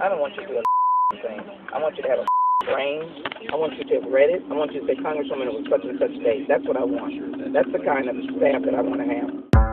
I don't want you to do a thing. I want you to have a brain. I want you to have read it. I want you to say, Congresswoman, it was such and such a date. That's what I want. That's the kind of staff that I want to have.